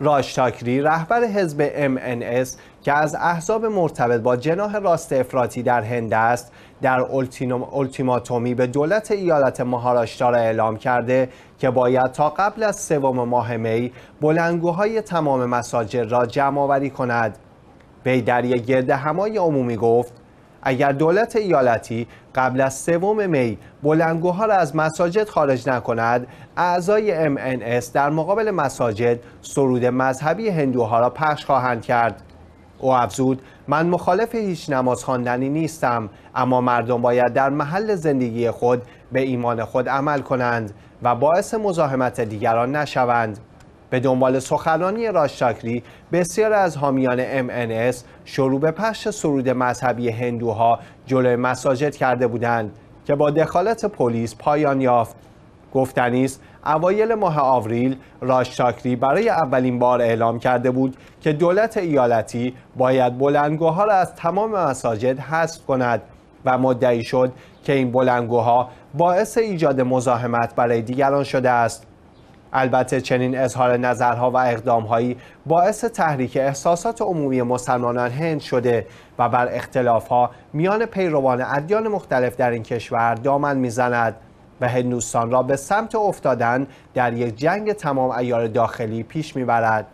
راشتاکری رهبر حزب MNS که از احزاب مرتبط با جناح راست افراطی در هند است در التیماتومی به دولت ایالت مهاراشترا اعلام کرده که باید تا قبل از سوم ماه می بلندگوهای تمام مساجد را جمع آوری کند. وی در یک گرد همای عمومی گفت اگر دولت ایالتی قبل از سوم می بلندگوها را از مساجد خارج نکند اعضای MNS در مقابل مساجد سرود مذهبی هندوها را پخش خواهند کرد. او افزود من مخالف هیچ نماز خواندنی نیستم اما مردم باید در محل زندگی خود به ایمان خود عمل کنند و باعث مزاحمت دیگران نشوند. به دنبال سخنرانی راشتاکری بسیار از حامیان MNS شروع به پخش سرود مذهبی هندوها جلوی مساجد کرده بودند که با دخالت پلیس پایان یافت. گفتنی است اوایل ماه آوریل راشتاکری برای اولین بار اعلام کرده بود که دولت ایالتی باید بلندگوها را از تمام مساجد حذف کند و مدعی شد که این بلندگوها باعث ایجاد مزاحمت برای دیگران شده است. البته چنین اظهار نظرها و اقدامهایی باعث تحریک احساسات عمومی مسلمانان هند شده و بر اختلافها میان پیروان ادیان مختلف در این کشور دامن می‌زند و هندوستان را به سمت افتادن در یک جنگ تمام ایار داخلی پیش می‌برد.